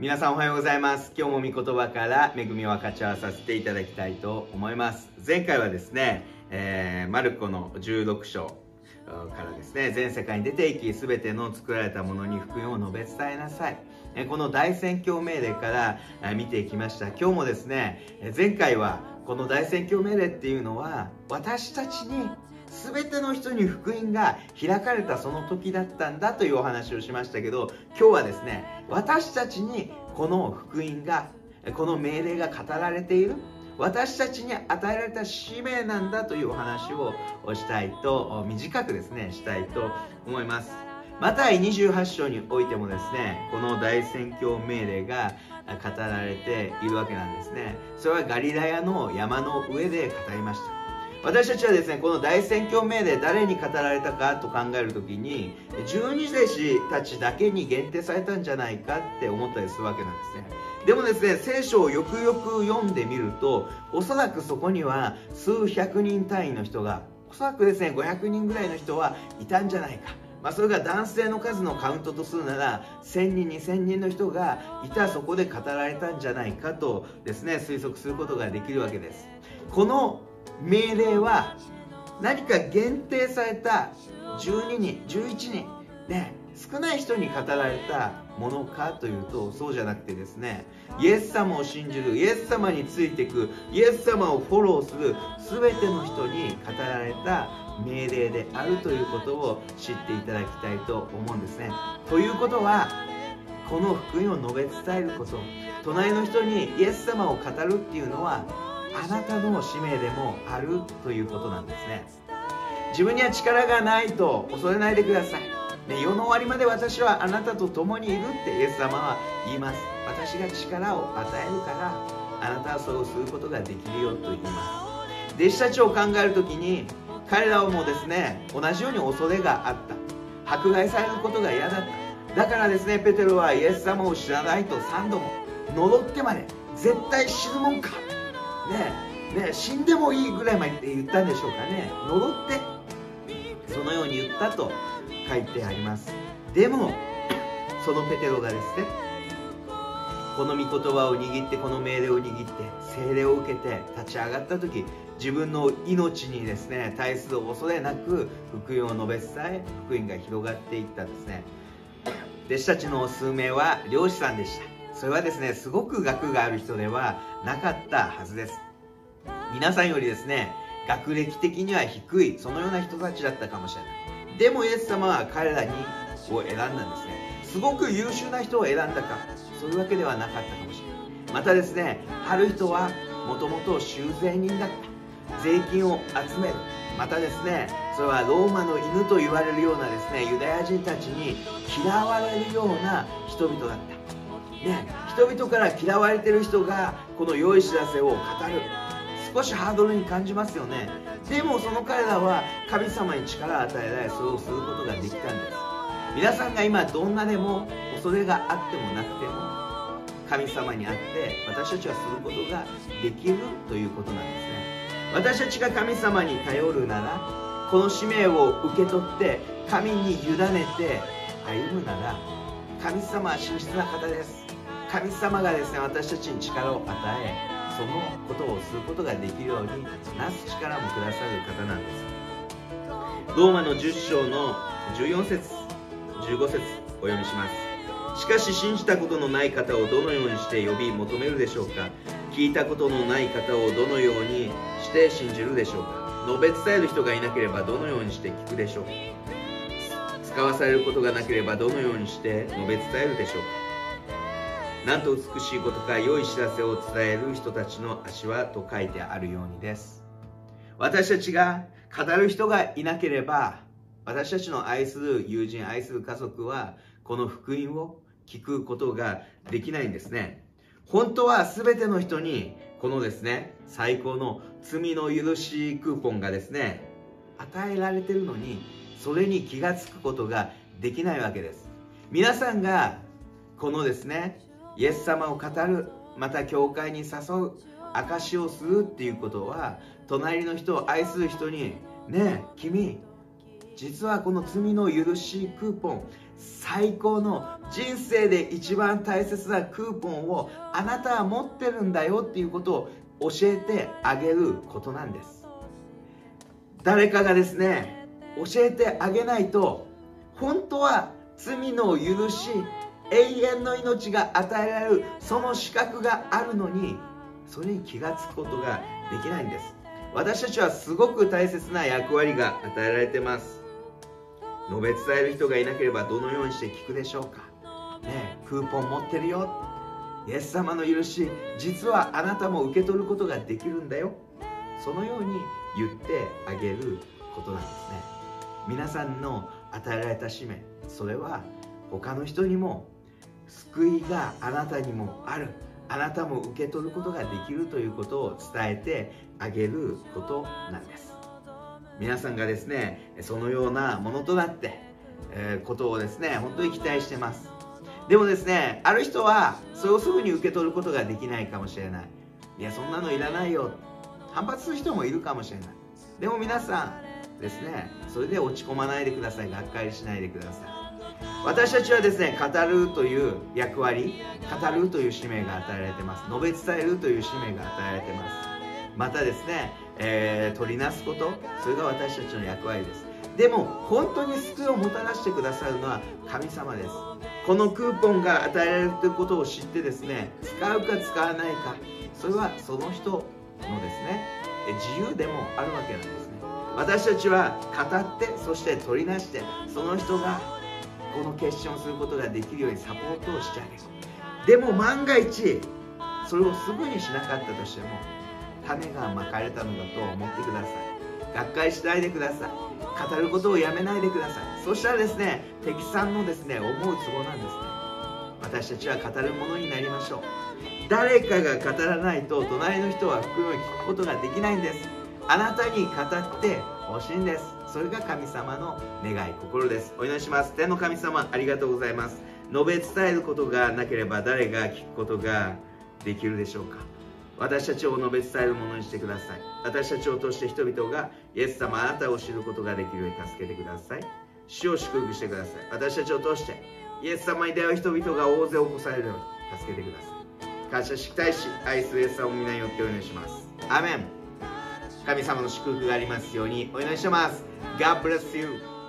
皆さんおはようございます。今日も御言葉から恵みを分かち合わさせていただきたいと思います。前回はですね、えー、マルコの16章からですね全世界に出ていき全ての作られたものに福音を述べ伝えなさい。この大宣教命令から見ていきました。今日もですね前回はこの大宣教命令っていうのは私たちに全ての人に福音が開かれたその時だったんだというお話をしましたけど今日はですね私たちにこの福音がこの命令が語られている。私たちに与えられた使命なんだというお話をしたいと短くですねしたいと思います。マタイ28章においてもですねこの大宣教命令が語られているわけなんですね。それはガリラヤの山の上で語りました。私たちはですねこの大宣教命令誰に語られたかと考える時に十二弟子たちだけに限定されたんじゃないかって思ったりするわけなんですね。でもですね聖書をよくよく読んでみるとおそらくそこには数百人単位の人がおそらくですね500人ぐらいの人はいたんじゃないか。まあ、それが男性の数のカウントとするなら1000人2000人の人がいたそこで語られたんじゃないかとですね推測することができるわけです。この命令は何か限定された12人11人ね少ない人に語られたものかというとそうじゃなくてですねイエス様を信じるイエス様についていくイエス様をフォローする全ての人に語られた命令であるということを知っていただきたいと思うんですね。ということはこの福音を述べ伝えること隣の人にイエス様を語るっていうのはあなたの使命でもあるということなんですね。自分には力がないと恐れないでください、ね、世の終わりまで私はあなたと共にいるってイエス様は言います。私が力を与えるからあなたはそうすることができるよと言います。弟子たちを考える時に彼らもですね同じように恐れがあった。迫害されることが嫌だった。だからですねペテロはイエス様を知らないと3度も呪ってまで絶対死ぬもんか。ねね死んでもいいぐらいまで言ったんでしょうかね。呪ってそのように言ったと書いてあります。でもそのペテロがですねこの御言葉を握ってこの命令を握って精霊を受けて立ち上がった時自分の命にですね対する恐れなく福音を述べ伝え福音が広がっていったんですね。弟子たちの数名は漁師さんでした。それはですねすごく学がある人ではなかったはずです。皆さんよりですね学歴的には低いそのような人たちだったかもしれない。でもイエス様は彼らにを選んだんですね。すごく優秀な人を選んだかそういうわけではなかったかもしれない。またですねある人はもともと修税人だった。税金を集める。またですねそれはローマの犬と言われるようなですねユダヤ人たちに嫌われるような人々だった。ね、人々から嫌われてる人がこの良い知らせを語る。少しハードルに感じますよね。でもその彼らは神様に力を与えられそれをすることができたんです。皆さんが今どんなでも恐れがあってもなくても神様にあって私たちはすることができるということなんですね。私たちが神様に頼るならこの使命を受け取って神に委ねて歩むなら神様は真実な方です。神様がですね私たちに力を与えそのことをすることができるようになす力もくださる方なんです。ローマの10章の14節15節お読みします。しかし信じたことのない方をどのようにして呼び求めるでしょうか？聞いたことのない方をどのようにして信じるでしょうか？述べ伝える人がいなければどのようにして聞くでしょう？か使わされることがなければどのようにして述べ伝えるでしょうか？なんと美しいことか良い知らせを伝える人たちの足はと書いてあるようにです。私たちが語る人がいなければ私たちの愛する友人愛する家族はこの福音を聞くことができないんですね。本当は全ての人にこのですね最高の罪の許しクーポンがですね与えられてるのにそれに気がつくことができないわけです。皆さんがこのですねイエス様を語るまた教会に誘う証をするっていうことは隣の人を愛する人にねえ君実はこの罪の許しクーポン最高の人生で一番大切なクーポンをあなたは持ってるんだよっていうことを教えてあげることなんです。誰かがですね教えてあげないと本当は罪の許し永遠の命が与えられるその資格があるのにそれに気がつくことができないんです。私たちはすごく大切な役割が与えられてます。述べ伝える人がいなければどのようにして聞くでしょうか。ねクーポン持ってるよ。イエス様の許し実はあなたも受け取ることができるんだよ。そのように言ってあげることなんですね。皆さんの与えられた使命それは他の人にも救いがあなたにもある。あなたも受け取ることができるということを伝えてあげることなんです。皆さんがですねそのようなものとなって、えー、ことをですね本当に期待してます。でもですねある人はそれをすぐに受け取ることができないかもしれない。いやそんなのいらないよ。反発する人もいるかもしれない。でも皆さんですねそれで落ち込まないでください。がっかりしないでください。私たちはですね語るという役割語るという使命が与えられてます。述べ伝えるという使命が与えられてます。またですね、えー、取りなすことそれが私たちの役割です。でも本当に救いをもたらしてくださるのは神様です。このクーポンが与えられるということを知ってですね使うか使わないかそれはその人のですね自由でもあるわけなんですね。私たちは語ってそして取りなしてその人がこの決心をすることができるようにサポートをしてあげるでも万が一それをすぐにしなかったとしても種がまかれたのだと思ってください。がっかりしないでください。語ることをやめないでください。そしたらですね敵さんのですね思うツボなんです。ね私たちは語るものになりましょう。誰かが語らないと隣の人は福を聞くことができないんです。あなたに語ってほしいんです。それが神様の願い心です。お祈りします。天の神様ありがとうございます。述べ伝えることがなければ誰が聞くことができるでしょうか。私たちを述べ伝えるものにしてください。私たちを通して人々がイエス様あなたを知ることができるように助けてください。主を祝福してください。私たちを通してイエス様に出会う人々が大勢起こされるように助けてください。感謝したいし愛するイエス様を皆によってお祈りします。アメン。神様の祝福がありますようにお願いします。God bless you.